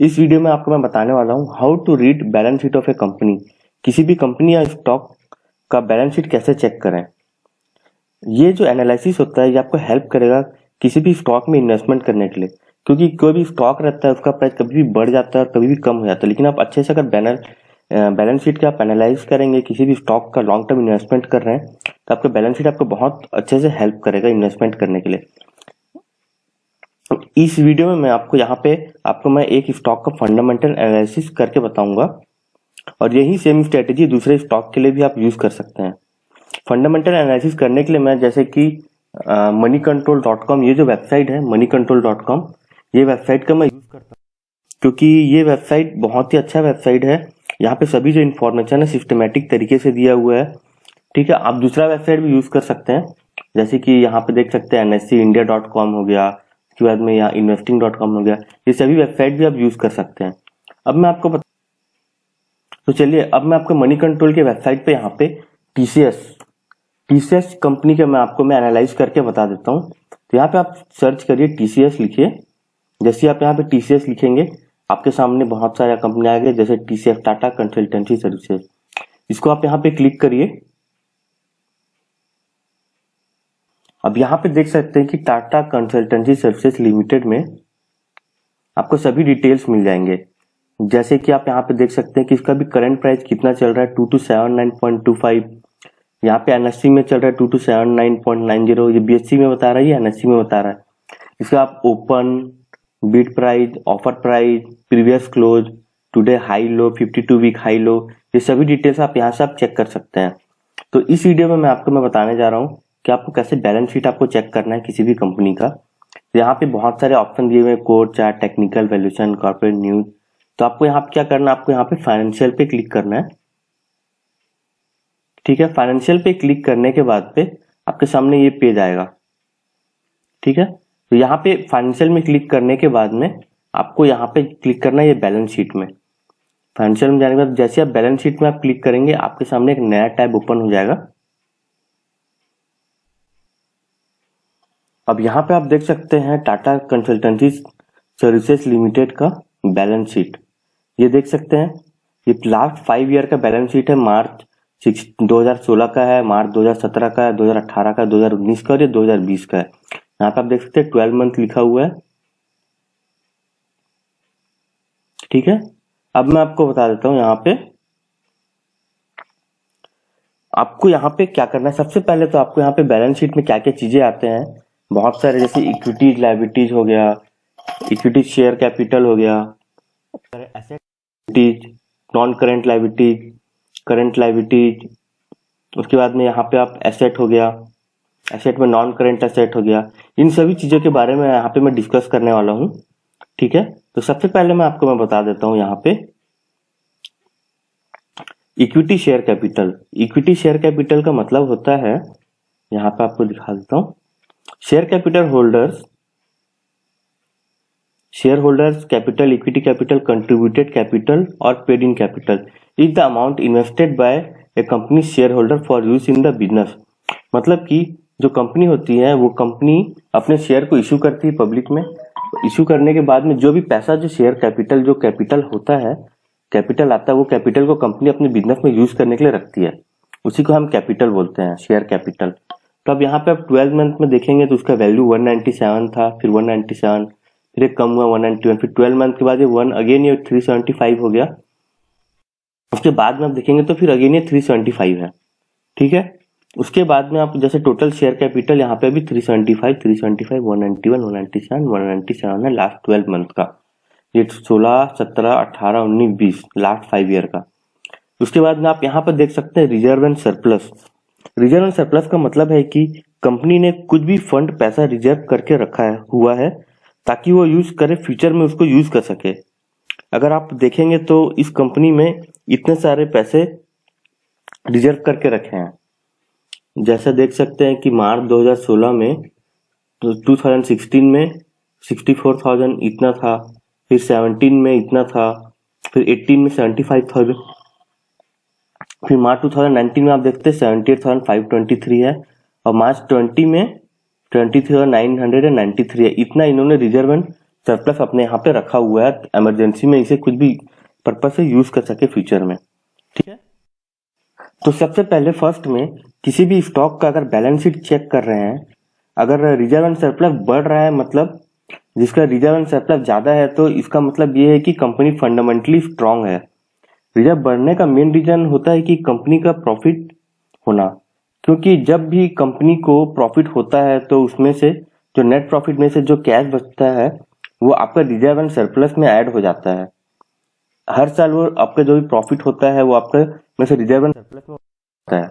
इस वीडियो में आपको मैं बताने वाला हूँ how to read balance sheet of a company किसी भी कंपनी या स्टॉक का बैलेंस शीट कैसे चेक करें? ये जो एनालिसिस होता है, ये आपको हेल्प करेगा किसी भी स्टॉक में इन्वेस्टमेंट करने के लिए। क्योंकि कोई भी स्टॉक रहता है, उसका प्राइस कभी भी बढ़ जाता है और कभी भी कम हो जाता है। लेकिन आप अच्छे से अगर बैनर बैलेंस शीट का आप एनालाइज करेंगे, किसी भी स्टॉक का लॉन्ग टर्म इन्वेस्टमेंट कर रहे हैं तो आपका बैलेंस शीट आपको बहुत अच्छे से हेल्प करेगा इन्वेस्टमेंट करने के लिए। इस वीडियो में मैं आपको यहाँ पे, आपको मैं एक स्टॉक का फंडामेंटल एनालिसिस करके बताऊँगा। और यही सेम स्ट्रेटेजी दूसरे स्टॉक के लिए भी आप यूज़ कर सकते हैं। फंडामेंटल एनालिसिस करने के लिए मैं, जैसे कि मनी कंट्रोल डॉट कॉम ये जो वेबसाइट है मनी कंट्रोल डॉट कॉम ये वेबसाइट का मैं यूज़ करता हूँ। क्योंकि ये वेबसाइट बहुत ही अच्छा वेबसाइट है। यहाँ पे सभी जो इन्फॉर्मेशन है सिस्टमेटिक तरीके से दिया हुआ है। ठीक है, आप दूसरा वेबसाइट भी यूज़ कर सकते हैं। जैसे कि यहाँ पे देख सकते हैं एनएससी इंडिया डॉट कॉम हो गया उसके बाद में यहाँ इन्वेस्टिंग डॉट कॉम हो गया। ये सभी वेबसाइट भी आप यूज़ कर सकते हैं। अब मैं आपको बता तो चलिए, अब मैं आपको मनी कंट्रोल के वेबसाइट पे यहाँ पे टीसीएस टीसीएस कंपनी का मैं आपको मैं एनालाइज करके बता देता हूँ। तो यहाँ पे आप सर्च करिए टीसीएस लिखिए। जैसे आप यहाँ पे टीसीएस लिखेंगे, आपके सामने बहुत सारे कंपनी आ गए जैसे टीसीएस टाटा कंसल्टेंसी सर्विसेज़ इसको आप यहाँ पे क्लिक करिए। अब यहाँ पे देख सकते हैं कि टाटा कंसल्टेंसी सर्विसेज़ लिमिटेड में आपको सभी डिटेल्स मिल जाएँगे। जैसे कि आप यहाँ पे देख सकते हैं कि इसका भी करंट प्राइस कितना चल रहा है, two two seven nine point two five. यहाँ पे एनएससी में चल रहा है, two two seven nine point nine zero. ये बीएससी में बता रहा है एनएससी में बता रहा है। इसका आप open bid price offer price previous close today high low 52 week high low ये सभी डिटेल्स आप यहाँ से आप चेक कर सकते हैं। तो इस वीडियो में मैं आपको, मैं बताने जा रहा हूँ कि आपको कैसे बैलेंस शीट आपको चेक करना है किसी भी कंपनी का। यहाँ पे बहुत सारे ऑप्शन दिए हुए code chart technical valuation corporate news तो आपको यहाँ क्या करना है? आपको यहाँ पे फाइनेंशियल पे क्लिक करना है। ठीक है? फाइनेंशियल पे क्लिक करने के बाद पे आपके सामने ये पेज आएगा। ठीक है? तो यहाँ पे फाइनेंशियल में क्लिक करने के बाद में आपको यहाँ पे क्लिक करना है ये बैलेंस शीट में। फाइनेंशियल में जाने के बाद जैसे आप बैलेंस शीट में आप क्लिक करेंगे, आपके सामने एक नया टैब ओपन हो जाएगा। अब यहाँ पे आप देख सकते हैं टाटा कंसल्टेंसी सर्विसेज़ लिमिटेड का बैलेंस शीट। ये देख सकते हैं, ये लास्ट फाइव ईयर का बैलेंस शीट है, मार्च सिक्स 2016 का है, मार्च 2017 का है 2018 का 2019 का और ये 2020 का है। यहाँ पे आप देख सकते हैं ट्वेल्व मंथ लिखा हुआ है। ठीक है, अब मैं आपको बता देता हूँ यहाँ पे। आपको यहाँ पे क्या करना है? सबसे पहले तो आपको यहाँ पे बैलेंस शीट में क्या क्या चीज़ें आते हैं बहुत सारे जैसे इक्विटीज लाइबिलिटीज हो गया इक्विटी शेयर कैपिटल हो गया asset non current liabilities current liabilities उसके बाद में यहाँ पे आप एसेट हो गया एसेट में नॉन करेंट एसेट हो गया। इन सभी चीज़ों के बारे में यहाँ पे मैं डिस्कस करने वाला हूँ, ठीक है? तो सबसे पहले मैं आपको मैं बता देता हूँ यहाँ पे। Equity share capital equity share capital का मतलब होता है, यहाँ पे आपको दिखा देता हूँ। Share capital holders share holders capital equity capital contributed capital और paid in capital is the amount invested by a company share holder for use in the business मतलब कि जो कंपनी होती है, वो कंपनी अपने शेयर को इशू करती है पब्लिक में। इशू करने के बाद में जो भी पैसा, जो शेयर कैपिटल जो कैपिटल होता है कैपिटल आता है, वो कैपिटल को कंपनी अपने बिज़नेस में यूज़ करने के लिए रखती है। उसी को हम कैपिटल बोलते हैं शेयर कैपिटल तो अब यहाँ पे आप ट्वेल्व मंथ में देखेंगे तो उसका वैल्यू 197 था फिर 197 फिर एक कम हुआ 191 फिर ट्वेल्व मंथ के बाद ये वन अगेन ये 375 हो गया। उसके बाद में आप देखेंगे तो फिर अगेन ये 375 है ठीक है? उसके बाद में आप जैसे टोटल शेयर कैपिटल यहाँ पे अभी 375, 375, 191, 197, 197 है लास्ट ट्वेल्व मंथ का। ये सोलह सत्रह अठारह उन्नीस बीस लास्ट फाइव ईयर का। उसके बाद में आप यहाँ पर देख सकते हैं reserve and surplus reserve and surplus का मतलब है कि कंपनी ने कुछ भी फंड पैसा रिज़र्व करके रखा है हुआ है ताकि वो यूज़ करे फ्यूचर में उसको यूज़ कर सके। अगर आप देखेंगे तो इस कंपनी में इतने सारे पैसे रिज़र्व करके रखे हैं। जैसा देख सकते हैं कि मार्च 2016 में तो 2016 में 64,000 इतना था फिर 17 में इतना था फिर 18 में 75,000 फिर मार्च 2019 में आप देखते हैं 78,523 है और मार्च 20 में 23,993 है। इतना इन्होंने रिज़र्व एंड सरप्लस अपने यहाँ पे रखा हुआ है। इमरजेंसी में इसे कुछ भी पर्पज से यूज़ कर सके फ्यूचर में। ठीक है? तो सबसे पहले फ़र्स्ट में किसी भी स्टॉक का अगर बैलेंस शीट चेक कर रहे हैं अगर रिज़र्व एंड सरप्लस बढ़ रहा है मतलब जिसका रिज़र्व एंड सरप्लस ज़्यादा है तो इसका मतलब ये है कि कंपनी फंडामेंटली स्ट्रांग है। रिज़र्व बढ़ने का मेन रीजन होता है कि कंपनी का प्रॉफिट होना। क्योंकि जब भी कंपनी को प्रॉफिट होता है तो उसमें से, जो नेट प्रॉफिट में से जो कैश बचता है, वो आपका रिज़र्व एंड सरप्लस में ऐड हो जाता है। हर साल वो आपका जो भी प्रॉफिट होता है, वो आपका में से रिज़र्व एंड सरप्लस में होता है।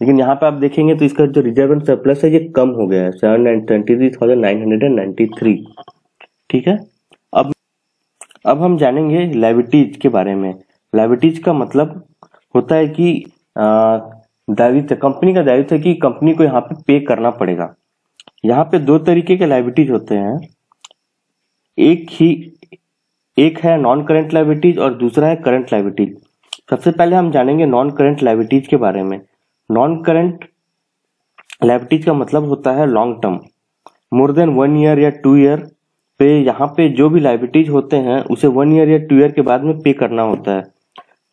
लेकिन यहाँ पे आप देखेंगे तो इसका जो रिज़र्व एंड सरप्लस है, ये कम हो गया है। Seven twenty three thousand nine hundred and ninety three ठीक है? अब अब हम जानेंगे लाइबिलिटीज के बारे में। लाइबिलिटीज का मतलब होता है कि दायित्व कंपनी का दायित्व है कि कंपनी को यहाँ पे पे करना पड़ेगा। यहाँ पे दो तरीके के लाइबिलिटीज होते हैं। एक ही, एक है नॉन करंट लाइबिलिटीज और दूसरा है करंट लाइबिलिटीज सबसे पहले हम जानेंगे नॉन करंट लाइबिलिटीज के बारे में। नॉन करंट लाइबिलिटीज का मतलब होता है long term more than one year या टू ईयर पे यहाँ पे जो भी लाइबिलिटीज होते हैं, उसे वन ईयर या टू ईयर के बाद में पे करना होता है।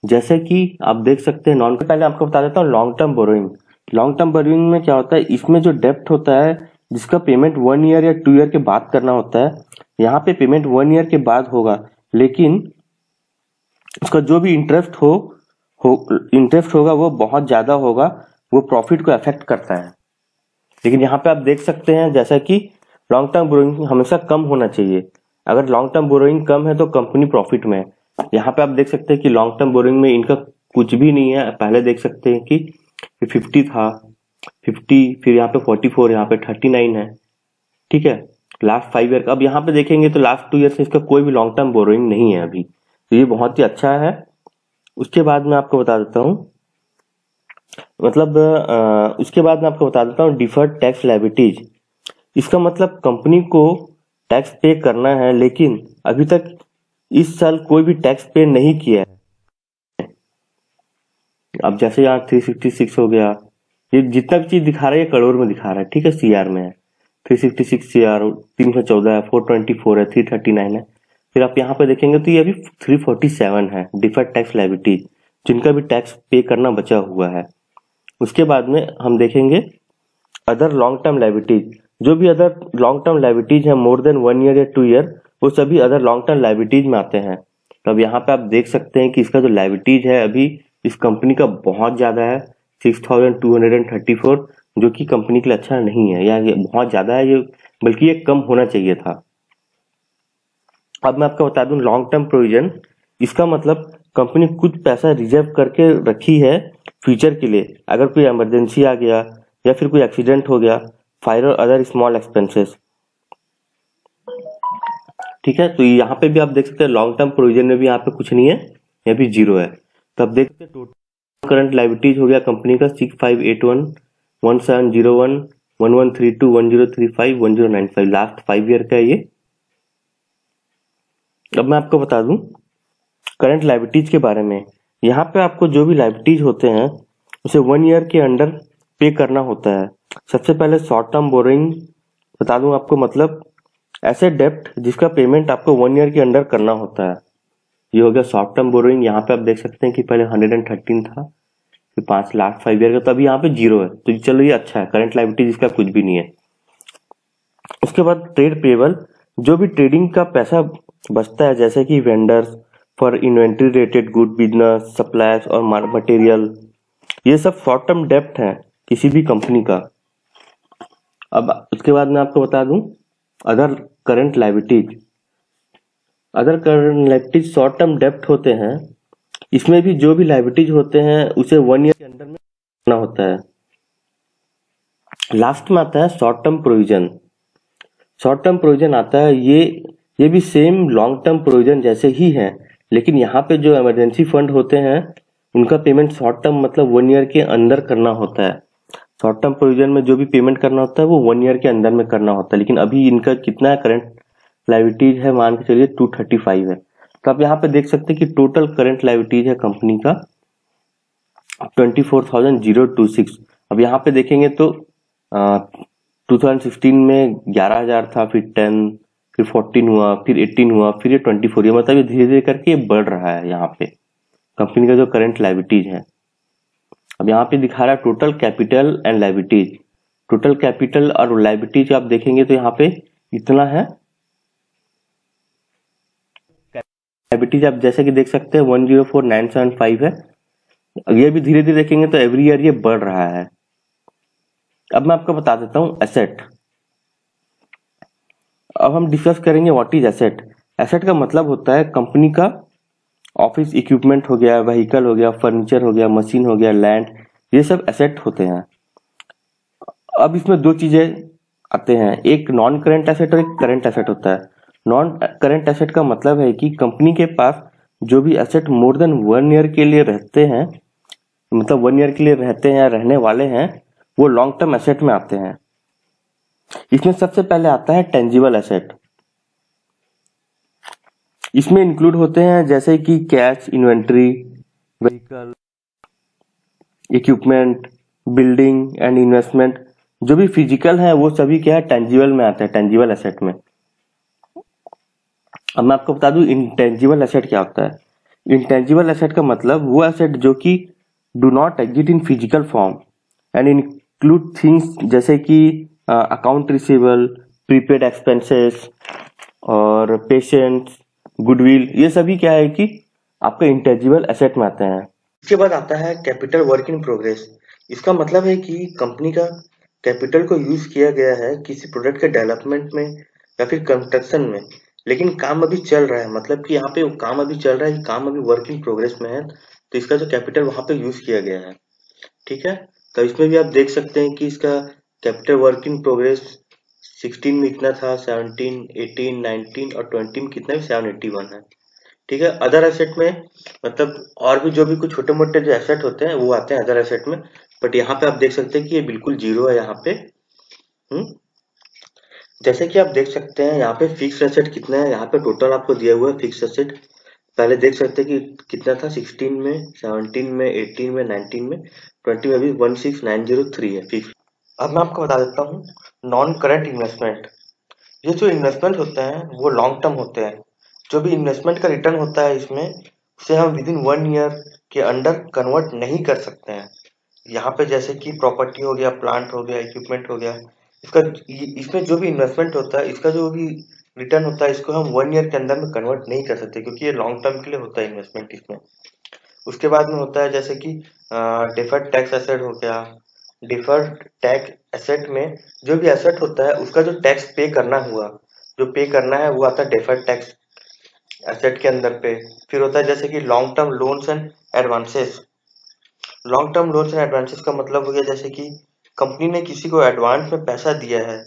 जैसे कि आप देख सकते हैं नॉन पहले आपको बता देता हूँ long term borrowing long term borrowing में क्या होता है, इसमें जो डेप्ट होता है, जिसका पेमेंट वन ईयर या टू ईयर के बाद करना होता है, यहाँ पे पेमेंट वन ईयर के बाद होगा. लेकिन उसका जो भी इंटरेस्ट हो हो इंटरेस्ट होगा, वो बहुत ज़्यादा होगा, वो प्रॉफिट को अफेक्ट करता है. लेकिन यहाँ पे आप देख सकते हैं, जैसा कि लॉन्ग टर्म बोरोइंग हमेशा कम होना चाहिए. अगर लॉन्ग टर्म बोरोइंग कम है तो कंपनी प्रॉफिट में है. यहाँ पे आप देख सकते हैं कि लॉन्ग टर्म बोरिंग में इनका कुछ भी नहीं है। पहले देख सकते हैं कि फिफ्टी था फिफ्टी फिर यहाँ पे फोर्टी फोर यहाँ पे थर्टी नाइन है। ठीक है? लास्ट फाइव ईयर का। अब यहाँ पे देखेंगे तो लास्ट टू ईयर से इसका कोई भी लॉन्ग टर्म बोरोइंग नहीं है अभी। तो ये बहुत ही अच्छा है। उसके बाद मैं आपको बता देता हूँ। मतलब आ, उसके बाद मैं आपको बता देता हूँ डिफर्ड टैक्स लाइबिलिटीज इसका मतलब कंपनी को टैक्स पे करना है लेकिन अभी तक इस साल कोई भी टैक्स पे नहीं किया है। अब जैसे यहाँ थ्री सिक्सटी सिक्स हो गया, ये जितना भी चीज़ दिखा रहा है, ये करोड़ में दिखा रहा है, ठीक है सीआर में है। Three sixty six C R तीन सौ चौदह है फोर ट्वेंटी फोर है थ्री थर्टी नाइन है। फिर आप यहाँ पे देखेंगे तो ये अभी थ्री फोर्टी सेवन है डिफर्ड टैक्स लाइबिलिटीज जिनका भी टैक्स पे करना बचा हुआ है। उसके बाद में हम देखेंगे अदर लॉन्ग टर्म लाइबिलिटीज जो भी अदर लॉन्ग टर्म लाइबिलिटीज है मोर देन वन ईयर या टू ईयर वो सभी अदर लॉन्ग टर्म लाइबिलिटीज में आते हैं। तो अब यहाँ पे आप देख सकते हैं कि इसका जो लाइबिलिटीज है अभी इस कंपनी का बहुत ज़्यादा है six thousand two hundred and thirty four जो कि कंपनी के लिए अच्छा नहीं है। या ये बहुत ज़्यादा है, ये बल्कि ये कम होना चाहिए था। अब मैं आपको बता दूँ लॉन्ग टर्म प्रोविज़न इसका मतलब कंपनी कुछ पैसा रिज़र्व करके रखी है फ्यूचर के लिए। अगर कोई इमरजेंसी आ गया या फिर कोई एक्सीडेंट हो गया फायर और अदर स्मॉल एक्सपेंसेस ठीक है? तो यहाँ पे भी आप देख सकते हैं लॉन्ग टर्म प्रोविज़न में भी यहाँ पे कुछ नहीं है यहाँ भी ज़ीरो है। तो आप देख सकते हैं टोटल करंट लाइबिलिटीज हो गया कंपनी का six five eight one one seven zero one one one three two one zero three five one zero nine five last five year का है ये। अब मैं आपको बता दूँ करंट लाइबिलिटीज के बारे में, यहाँ पे आपको जो भी लाइबिलिटीज होते हैं, उसे वन ईयर के अंडर पे करना होता है। सबसे पहले शॉर्ट टर्म बोरिंग बता दूँ आपको मतलब ऐसे डेप्ट जिसका पेमेंट आपको वन ईयर के अंडर करना होता है। ये हो गया शॉर्ट टर्म बोरोइंग यहाँ पे आप देख सकते हैं कि पहले हंड्रेड एंड थर्टीन था, फिर पाँच लाख फाइव ईयर का तो अभी यहाँ पे ज़ीरो है। तो चलो ये अच्छा है करंट लाइबिलिटी जिसका कुछ भी नहीं है। उसके बाद ट्रेड पेबल जो भी ट्रेडिंग का पैसा बचता है, जैसे कि vendors for inventory rated good business suppliers और मटेरियल ये सब शॉर्ट टर्म डेप्ट है, किसी भी कंपनी का। अब उसके बाद मैं आपको बता दूँ other current liabilities other current liabilities short term डेप्ट होते हैं, इसमें भी जो भी लाइबिलिटीज होते हैं, उसे वन ईयर के अंदर में करना होता है। लास्ट में आता है short term provision short term provision आता है, ये ये भी सेम लॉन्ग टर्म प्रोविज़न जैसे ही है, लेकिन यहाँ पे जो इमरजेंसी फंड होते हैं, उनका पेमेंट शॉर्ट टर्म मतलब वन ईयर के अंदर करना होता है। शॉर्ट टर्म प्रोविज़न में जो भी पेमेंट करना होता है, वो वन ईयर के अंदर में करना होता है। लेकिन अभी इनका कितना करंट लाइबिलिटीज है, मान के चलिए टू थर्टी फाइव है। तो आप यहाँ पे देख सकते हैं कि टोटल करंट लाइबिलिटीज है कंपनी का twenty four thousand zero two six अब यहाँ पे देखेंगे तो टू थाउज़ेंड सिक्सटीन में ग्यारह हज़ार था, फिर टेन फिर फोर्टीन हुआ, फिर एट्टीन हुआ, फिर ये ट्वेंटी फोर मतलब ये धीरे धीरे करके बढ़ रहा है यहाँ पे। कंपनी का जो करंट लाइबिलिटीज है। अब यहाँ पे दिखा रहा है total capital and liabilities total capital और लाइबिलिटीज आप देखेंगे तो यहाँ पे इतना है। लाइबिलिटीज आप जैसे कि देख सकते हैं one zero four nine seven five है। ये भी धीरे धीरे देखेंगे तो एवरी ईयर ये बढ़ रहा है। अब मैं आपको बता देता हूँ एसेट अब हम डिस्कस करेंगे व्हाट इज़ एसेट एसेट का मतलब होता है कंपनी का ऑफ़िस इक्विपमेंट हो गया व्हीकल हो गया फर्नीचर हो गया मशीन हो गया लैंड ये सब एसेट होते हैं। अब इसमें दो चीज़ें आते हैं। एक नॉन करेंट एसेट और एक करेंट एसेट होता है। नॉन करेंट एसेट का मतलब है कि कंपनी के पास जो भी asset more than one year के लिए रहते हैं मतलब वन ईयर के लिए रहते हैं या रहने वाले हैं, वो लॉन्ग टर्म एसेट में आते हैं। इसमें सबसे पहले आता है टेंजिबल एसेट इसमें इंक्लूड होते हैं जैसे कि cash inventory vehicle equipment building and investment जो भी फ़िज़िकल है, वो सभी क्या है टेंजिबल में आते हैं टेंजिबल एसेट में। अब मैं आपको बता दूँ इंटेंजिबल एसेट क्या होता है? इंटेंजिबल एसेट का मतलब वो एसेट जो कि do not exist in physical form and include things जैसे कि अकाउंट रिसीवेबल प्रीपेड एक्सपेंसेस और पेशेंट्स गुडविल, ये सभी क्या है कि आपका इंटेजिबल एसेट में आते हैं। इसके बाद आता है कैपिटल वर्क इन प्रोग्रेस इसका मतलब है कि कंपनी का कैपिटल को यूज़ किया गया है किसी प्रोडक्ट के डेवलपमेंट में या फिर कंस्ट्रक्शन में। लेकिन काम अभी चल रहा है मतलब कि यहाँ पे काम अभी चल रहा है, काम अभी वर्क इन प्रोग्रेस में है तो इसका जो कैपिटल वहाँ पे यूज़ किया गया है। ठीक है? तो इसमें भी आप देख सकते हैं कि इसका कैपिटल वर्क इन प्रोग्रेस 16 में इतना था 17, 18, 19 और 20 में कितना है सेवन एट्टी वन है। ठीक है? अदर एसेट में मतलब और भी जो भी कुछ छोटे मोटे जो एसेट होते हैं वो आते हैं अदर एसेट में। बट यहाँ पे आप देख सकते हैं कि ये बिल्कुल ज़ीरो है यहाँ पे। हम्म? जैसे कि आप देख सकते हैं यहाँ पे फिक्स एसेट कितना है? यहाँ पे टोटल आपको दिया हुआ है फिक्स एसेट पहले देख सकते हैं कि कितना था? 16 में 17 में 18 में 19 में। 20 में अभी 16903 है फिक्स अब मैं आपको बता देता हूँ नॉन करंट इन्वेस्टमेंट ये जो इन्वेस्टमेंट होते हैं, वो लॉन्ग टर्म होते हैं। जो भी इन्वेस्टमेंट का रिटर्न होता है इसमें, उसे हम विद इन वन ईयर के अंडर कन्वर्ट नहीं कर सकते हैं। यहाँ पे जैसे कि प्रॉपर्टी हो गया प्लांट हो गया इक्विपमेंट हो गया, इसका इसमें जो भी इन्वेस्टमेंट होता है, इसका जो भी रिटर्न होता है, इसको हम वन ईयर के अंदर में कन्वर्ट नहीं कर सकते, क्योंकि ये लॉन्ग टर्म के लिए होता है इन्वेस्टमेंट इसमें। उसके बाद में होता है जैसे कि डिफर्ड टैक्स एसेट हो गया डिफर्ड टैक्स एसेट में जो भी एसेट होता है, उसका जो टैक्स पे करना हुआ, जो पे करना है, वो आता है डिफर्ड टैक्स एसेट के अंदर पे। फिर होता है जैसे कि long term loans and advances long term loans and advances का मतलब हो गया जैसे कि कंपनी ने किसी को एडवांस में पैसा दिया है,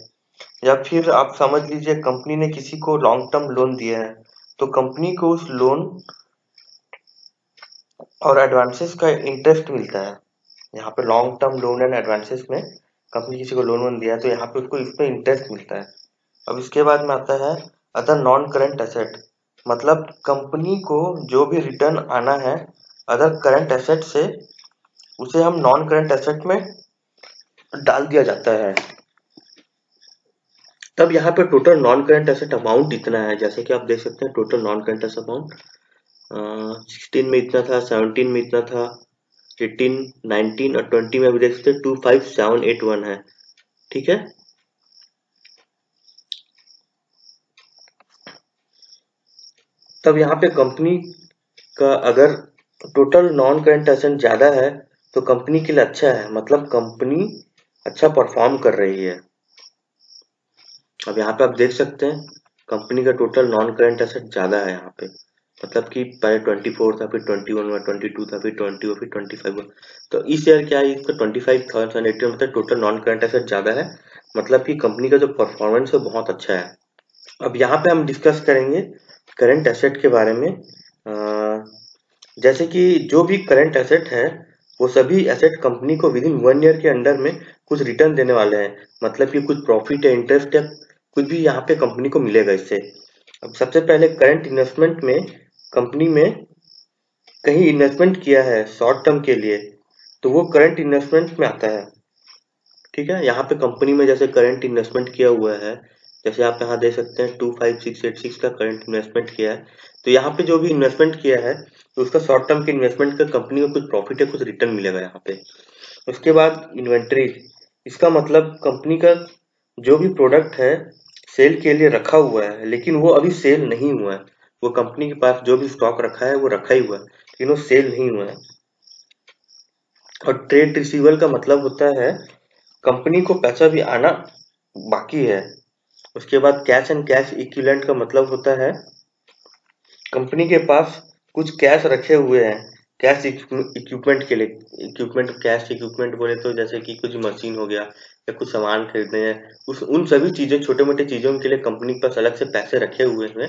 या फिर आप समझ लीजिए कंपनी ने किसी को लॉन्ग टर्म लोन दिया है तो कंपनी को उस लोन और एडवांसेस का इंटरेस्ट मिलता है। यहाँ पे long term loan and advances में कंपनी किसी को लोन वोन दिया तो यहाँ पे उसको इस पे इंटरेस्ट मिलता है। अब इसके बाद में आता है अदर नॉन करंट एसेट मतलब कंपनी को जो भी रिटर्न आना है अदर करंट एसेट से, उसे हम नॉन करंट एसेट में डाल दिया जाता है। तब यहाँ पे total non current asset amount इतना है, जैसे कि आप देख सकते हैं total non current asset amount sixteen में इतना था सेवनटीन में इतना था एटीन नाइनटीन और ट्वेंटी में भी देख सकते हैं two five seven eight one है। ठीक है? तब यहाँ पे कंपनी का अगर टोटल नॉन करेंट एसेट ज़्यादा है तो कंपनी के लिए अच्छा है। मतलब कंपनी अच्छा परफॉर्म कर रही है। अब यहाँ पे आप देख सकते हैं कंपनी का टोटल नॉन करेंट एसेट ज़्यादा है यहाँ पे। मतलब कि पहले 24 था फिर 21 हुआ 22 था फिर 20 हुआ फिर 25 हुआ। तो इस ईयर क्या है इसका 25 थाउज़ेंड एट्टी मतलब टोटल नॉन करेंट एसेट ज़्यादा है। मतलब कि कंपनी का जो परफॉर्मेंस है बहुत अच्छा है। अब यहाँ पे हम डिस्कस करेंगे करंट एसेट के बारे में। आ, जैसे कि जो भी करंट एसेट है वो सभी एसेट कंपनी को विद इन वन ईयर के अंडर में कुछ रिटर्न देने वाले हैं। मतलब कि कुछ प्रॉफिट या इंटरेस्ट या कुछ भी यहाँ पे कंपनी को मिलेगा इससे। अब सबसे पहले करंट इन्वेस्टमेंट में कंपनी में कहीं इन्वेस्टमेंट किया है शॉर्ट टर्म के लिए तो वो करंट इन्वेस्टमेंट में आता है। ठीक है? यहाँ पे कंपनी में जैसे करंट इन्वेस्टमेंट किया हुआ है, जैसे आप यहाँ देख सकते हैं two five six eight six का करंट इन्वेस्टमेंट किया है तो यहाँ पे जो भी इन्वेस्टमेंट किया है तो उसका शॉर्ट टर्म के इन्वेस्टमेंट का कंपनी को कुछ प्रॉफिट है कुछ रिटर्न मिलेगा यहाँ पे। उसके बाद इन्वेंट्री इसका मतलब कंपनी का जो भी प्रोडक्ट है सेल के लिए रखा हुआ है, लेकिन वो अभी सेल नहीं हुआ है। वो कंपनी के पास जो भी स्टॉक रखा है, वो रखा ही हुआ है। वो सेल नहीं हुआ है। और ट्रेड रिसीवल का मतलब होता है, कंपनी को पैसा भी आना बाकी है। उसके बाद कैश एंड कैश इक्विलेंट का मतलब होता है, कंपनी के पास कुछ कैश रखे हुए हैं कैश इक्विपमेंट के लिए। इक्विपमेंट कैश इक्विपमेंट बोले तो जैसे कि कुछ मशीन हो गया, या कुछ सामान खरीदने हैं, उस, उन सभी चीज़ें छोटे मोटे चीज़ों के लिए कंपनी के पास अलग से पैसे रखे हुए हैं।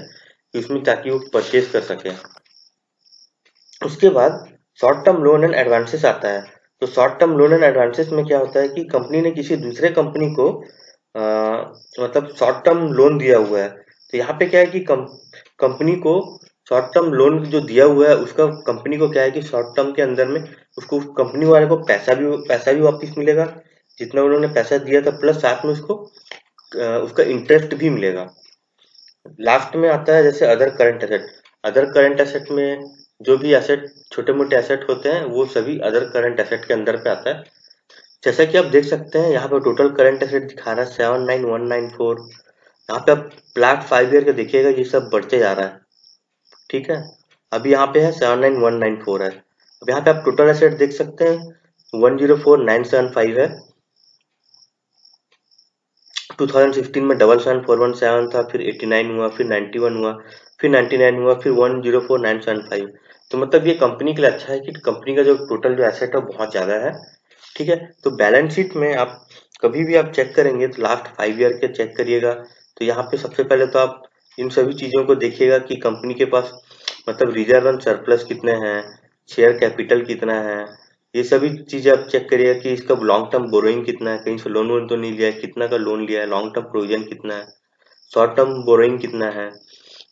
उसमें ताकि वो परचेज कर सके। उसके बाद short term loan and advances आता है। तो short term loan and advances में क्या होता है कि कंपनी ने किसी दूसरे कंपनी को आ, मतलब शॉर्ट टर्म लोन दिया हुआ है। तो यहाँ पे क्या है कि कंपनी को शॉर्ट टर्म लोन जो दिया हुआ है उसका कंपनी को क्या है कि शॉर्ट टर्म के अंदर में उसको कंपनी वाले को पैसा भी पैसा भी वापस मिलेगा। जितना उन्होंने पैसा दिया था प्लस साथ में उसको उसका इंटरेस्ट भी मिलेगा। लास्ट में आता है जैसे other current asset other current asset में जो भी एसेट छोटे मोटे एसेट होते हैं, वो सभी अदर करंट एसेट के अंदर पे आता है। जैसा कि आप देख सकते हैं, यहाँ पे टोटल करंट एसेट दिखा रहा है seven nine one nine four यहाँ पे आप प्लाट फाइव ईयर का देखिएगा, ये सब बढ़ते जा रहा है। ठीक है? अभी यहाँ पे है seven nine one nine four है। अब यहाँ पे आप टोटल एसेट देख सकते हैं one zero four nine seven five है। 2016 में double seven four one seven था, फिर 89 हुआ, फिर 91 हुआ, फिर 99 हुआ, फिर one zero four nine seven five तो मतलब ये कंपनी के लिए अच्छा है कि कंपनी का जो टोटल जो एसेट है बहुत ज़्यादा है, ठीक है? तो बैलेंस शीट में आप कभी भी आप चेक करेंगे तो लास्ट फाइव ईयर के चेक करिएगा। तो यहाँ पे सबसे पहले तो आप इन सभी चीज़ों को देखिएगा कि कंपनी के पास मतलब रिज़र्व एंड सरप्लस कितने हैं शेयर कैपिटल कितना है ये सभी चीज़ें आप चेक करिए कि इसका लॉन्ग टर्म बोरोइंग कितना है। कहीं से लोन वोन तो नहीं लिया है, कितना का लोन लिया है लॉन्ग टर्म प्रोविज़न कितना है शॉर्ट टर्म बोरोइंग कितना है।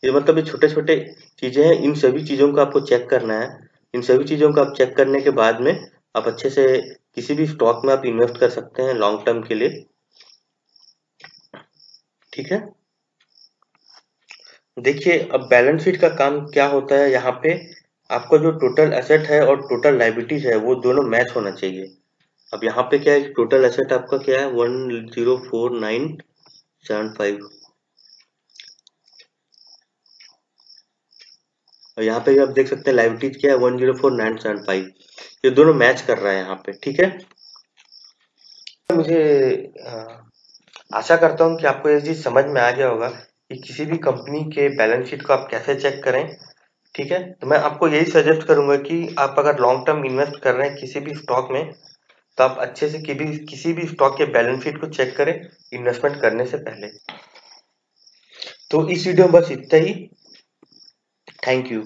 ये मतलब ये छोटे छोटे चीज़ें हैं, इन सभी चीज़ों को आपको चेक करना है। इन सभी चीज़ों को आप चेक करने के बाद में आप अच्छे से किसी भी स्टॉक में आप इन्वेस्ट कर सकते हैं लॉन्ग टर्म के लिए। ठीक है? देखिए, अब बैलेंस शीट का काम क्या होता है यहाँ पे? आपका जो टोटल एसेट है और टोटल लाइबिलिटीज है, वो दोनों मैच होना चाहिए। अब यहाँ पे क्या है टोटल एसेट आपका क्या है? One zero four nine seven five और यहाँ पे आप देख सकते हैं लाइबिलिटीज क्या है one zero four nine seven five ये दोनों मैच कर रहा है यहाँ पे, ठीक है? मुझे आशा करता हूँ कि आपको ये चीज़ समझ में आ गया होगा कि किसी भी कंपनी के बैलेंस शीट को आप कैसे चेक करें। ठीक है? तो मैं आपको यही सजेस्ट करूँगा कि आप अगर लॉन्ग टर्म इन्वेस्ट कर रहे हैं किसी भी स्टॉक में तो आप अच्छे से किसी किसी भी स्टॉक के बैलेंस शीट को चेक करें इन्वेस्टमेंट करने से पहले। तो इस वीडियो में बस इतना ही। Thank you